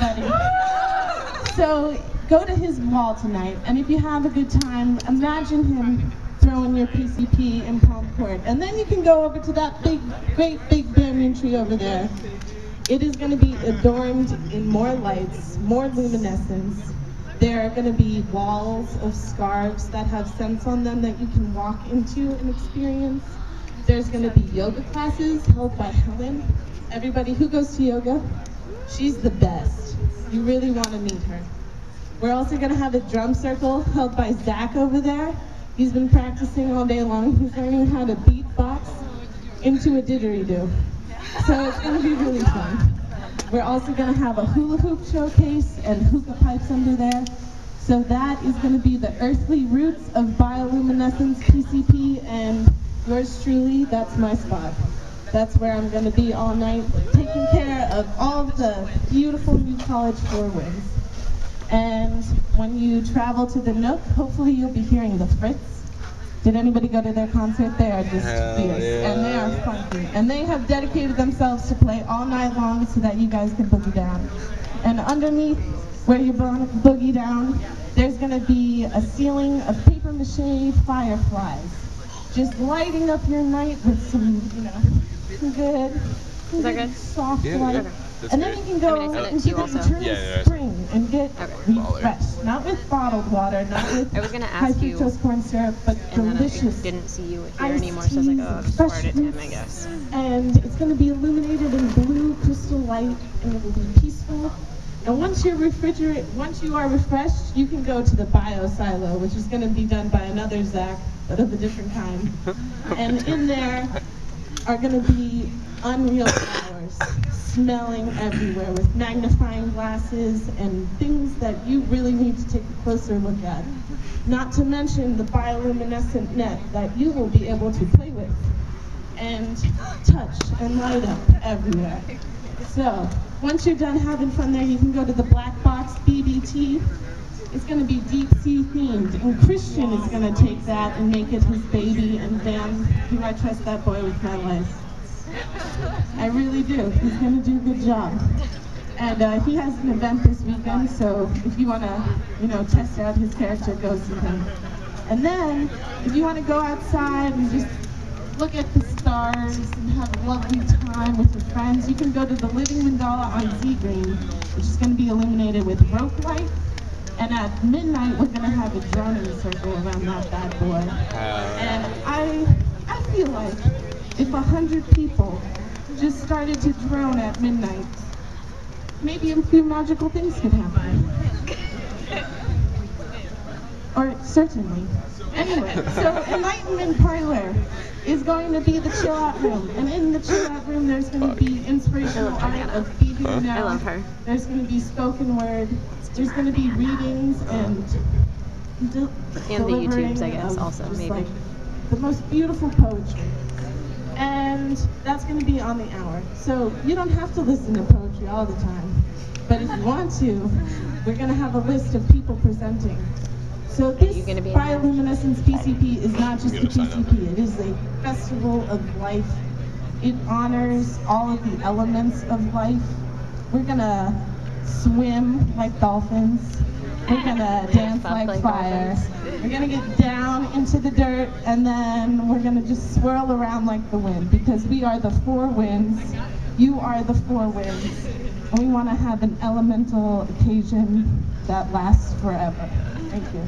everybody. So go to his wall tonight, and if you have a good time, imagine him throwing your PCP in Palm Court. And then you can go over to that big, great big banyan tree over there. It is going to be adorned in more lights, more luminescence. There are going to be walls of scarves that have scents on them that you can walk into and experience. There's going to be yoga classes held by Helen. Everybody who goes to yoga, she's the best. You really want to meet her. We're also going to have a drum circle held by Zach over there. He's been practicing all day long. He's learning how to beatbox into a didgeridoo. So it's going to be really fun. We're also going to have a hula hoop showcase and hookah pipes under there. So that is going to be the earthly roots of bioluminescence PCP and yours truly, that's my spot. That's where I'm going to be all night, taking care of all of the beautiful new college four winds. And when you travel to the Nook, hopefully you'll be hearing the Fritz. Did anybody go to their concert? They are just Hell fierce, yeah. and they are funky. And they have dedicated themselves to play all night long so that you guys can boogie down. And underneath where you bo- boogie down, there's gonna be a ceiling of paper mache fireflies, just lighting up your night with some, you know, some good, Is that good? soft Yeah, light. yeah. That's and then you can go I mean, I sent it to into you the also. eternal Yeah, yeah. spring and get Okay. refreshed, not with bottled water, not with I was gonna high ask you, fructose corn syrup, but And then I delicious. didn't see you here iced anymore, so I was like, oh, I'll just fresh forward it to him, I guess. And it's going to be illuminated in blue crystal light, and it will be peaceful. And once you're refrigerate, once you are refreshed, you can go to the bio silo, which is going to be done by another Zach, but of a different kind. And in there are going to be unreal flowers smelling everywhere with magnifying glasses and things that you really need to take a closer look at. Not to mention the bioluminescent net that you will be able to play with and touch and light up everywhere. So, once you're done having fun there, you can go to the Black Box BBT. It's going to be deep sea themed, and Christian is going to take that and make it his baby, and damn, do I trust that boy with my life. I really do. He's going to do a good job. And uh, he has an event this weekend, so if you want to, you know, test out his character, go see him. And then, if you want to go outside and just look at the stars and have a lovely time with your friends, you can go to the Living Mandala on Z Green, which is going to be illuminated with rope light. And at midnight, we're going to have a droning circle around that bad boy. And I, I feel like if a hundred people just started to drone at midnight, maybe a few magical things could happen. Or certainly. Anyway, so Enlightenment Parlor is going to be the chill out room. And in the chill out room, there's going to be inspirational art of Phoebe Huh? Now. I love her. There's going to be spoken word. There's going to be readings and del- And the YouTubes, I guess, also, maybe. like the most beautiful poetry. And that's going to be on the hour. So you don't have to listen to poetry all the time. But if you want to, we're going to have a list of people presenting. So this you gonna be bioluminescence PCP is not just You a gotta sign up. PCP. It is a festival of life. It honors all of the elements of life. We're going to swim like dolphins. We're going to dance like, like fire. We're gonna get down into the dirt and then we're gonna just swirl around like the wind because we are the four winds. You are the four winds. And we wanna have an elemental occasion that lasts forever. Thank you.